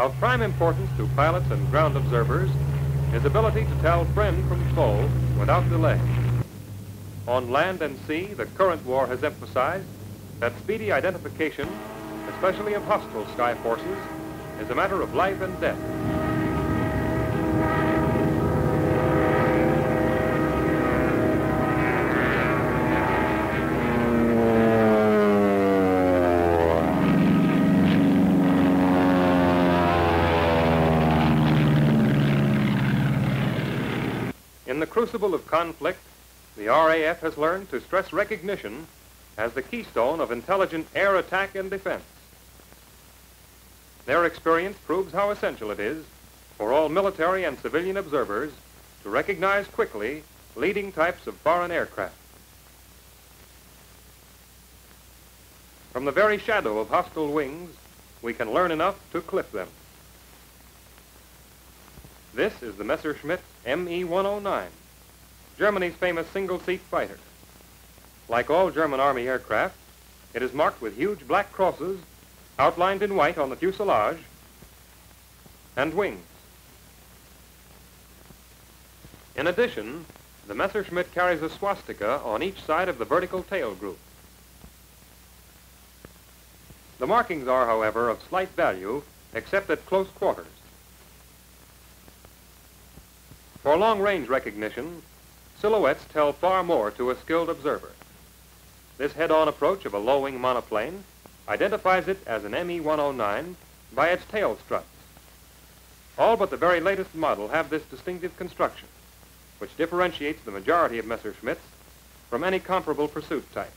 Of prime importance to pilots and ground observers is ability to tell friend from foe without delay. On land and sea, the current war has emphasized that speedy identification, especially of hostile sky forces, is a matter of life and death. In the crucible of conflict, the RAF has learned to stress recognition as the keystone of intelligent air attack and defense. Their experience proves how essential it is for all military and civilian observers to recognize quickly leading types of foreign aircraft. From the very shadow of hostile wings, we can learn enough to clip them. This is the Messerschmitt ME-109, Germany's famous single-seat fighter. Like all German Army aircraft, it is marked with huge black crosses outlined in white on the fuselage and wings. In addition, the Messerschmitt carries a swastika on each side of the vertical tail group. The markings are, however, of slight value, except at close quarters. For long-range recognition, silhouettes tell far more to a skilled observer. This head-on approach of a low-wing monoplane identifies it as an ME-109 by its tail struts. All but the very latest model have this distinctive construction, which differentiates the majority of Messerschmitts from any comparable pursuit types.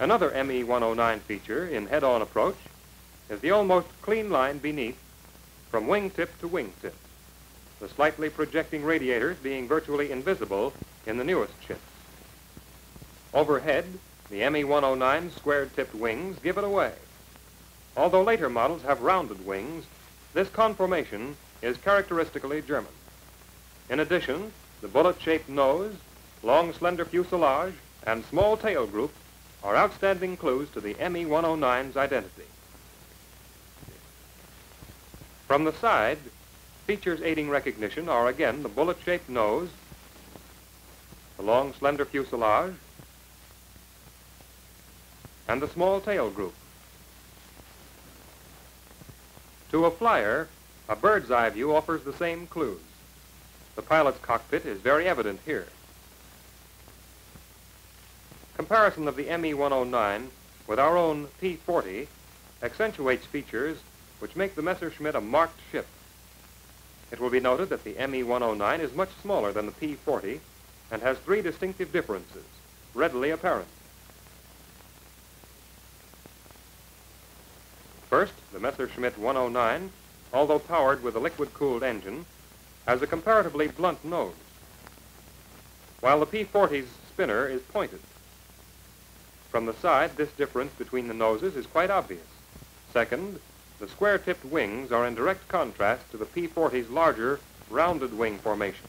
Another ME-109 feature in head-on approach is the almost clean line beneath from wingtip to wingtip, the slightly projecting radiators being virtually invisible in the newest ships. Overhead, the ME-109's square-tipped wings give it away. Although later models have rounded wings, this conformation is characteristically German. In addition, the bullet-shaped nose, long slender fuselage, and small tail group are outstanding clues to the ME-109's identity. From the side, features aiding recognition are again the bullet-shaped nose, the long slender fuselage, and the small tail group. To a flyer, a bird's eye view offers the same clues. The pilot's cockpit is very evident here. Comparison of the ME-109 with our own P-40 accentuates features which make the Messerschmitt a marked ship. It will be noted that the ME-109 is much smaller than the P-40 and has three distinctive differences, readily apparent. First, the Messerschmitt 109, although powered with a liquid-cooled engine, has a comparatively blunt nose, while the P-40's spinner is pointed. From the side, this difference between the noses is quite obvious. Second, the square-tipped wings are in direct contrast to the P-40's larger, rounded wing formation.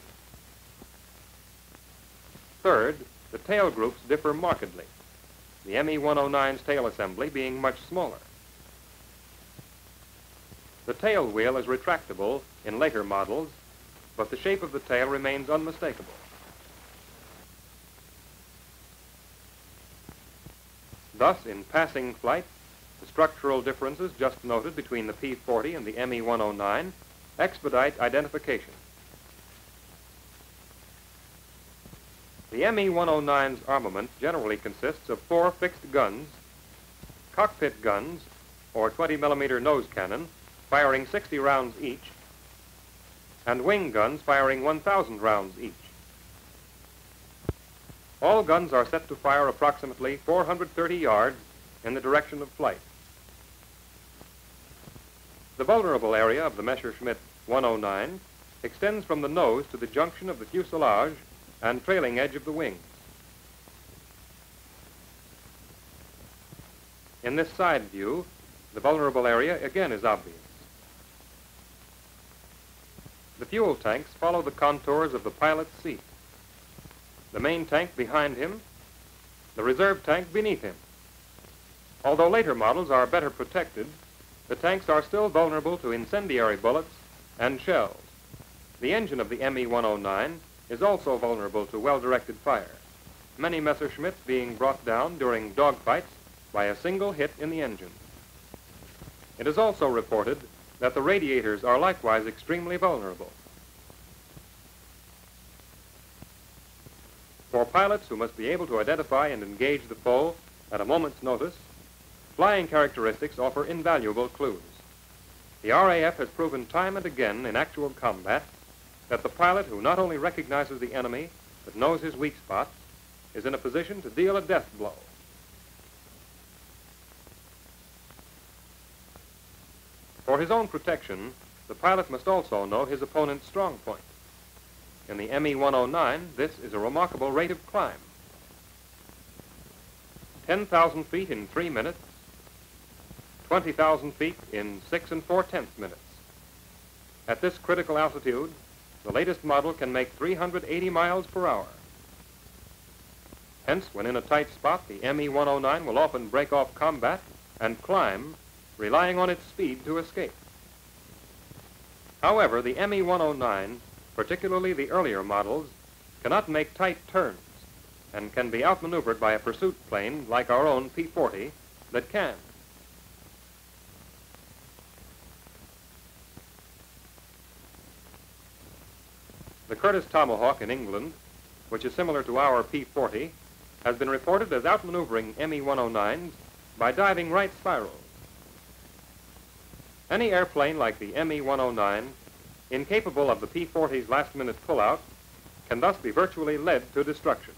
Third, the tail groups differ markedly, the ME-109's tail assembly being much smaller. The tail wheel is retractable in later models, but the shape of the tail remains unmistakable. Thus, in passing flight, the structural differences just noted between the P-40 and the ME-109 expedite identification. The ME-109's armament generally consists of four fixed guns, cockpit guns, or 20 millimeter nose cannon, firing 60 rounds each, and wing guns firing 1,000 rounds each. All guns are set to fire approximately 430 yards in the direction of flight. The vulnerable area of the Messerschmitt 109 extends from the nose to the junction of the fuselage and trailing edge of the wings. In this side view, the vulnerable area again is obvious. The fuel tanks follow the contours of the pilot's seat. The main tank behind him, the reserve tank beneath him. Although later models are better protected, the tanks are still vulnerable to incendiary bullets and shells. The engine of the ME-109 is also vulnerable to well-directed fire, many Messerschmitts being brought down during dogfights by a single hit in the engine. It is also reported that the radiators are likewise extremely vulnerable. For pilots who must be able to identify and engage the foe at a moment's notice, flying characteristics offer invaluable clues. The RAF has proven time and again in actual combat that the pilot who not only recognizes the enemy but knows his weak spots is in a position to deal a death blow. For his own protection, the pilot must also know his opponent's strong point. In the ME-109, this is a remarkable rate of climb. 10,000 feet in three minutes, 20,000 feet in six and four-tenths minutes. At this critical altitude, the latest model can make 380 miles per hour. Hence, when in a tight spot, the ME-109 will often break off combat and climb, relying on its speed to escape. However, the ME-109, particularly the earlier models, cannot make tight turns and can be outmaneuvered by a pursuit plane like our own P-40 that can. The Curtiss Tomahawk in England, which is similar to our P-40, has been reported as outmaneuvering ME-109s by diving right spirals. Any airplane like the ME-109, incapable of the P-40's last-minute pullout, can thus be virtually led to destruction.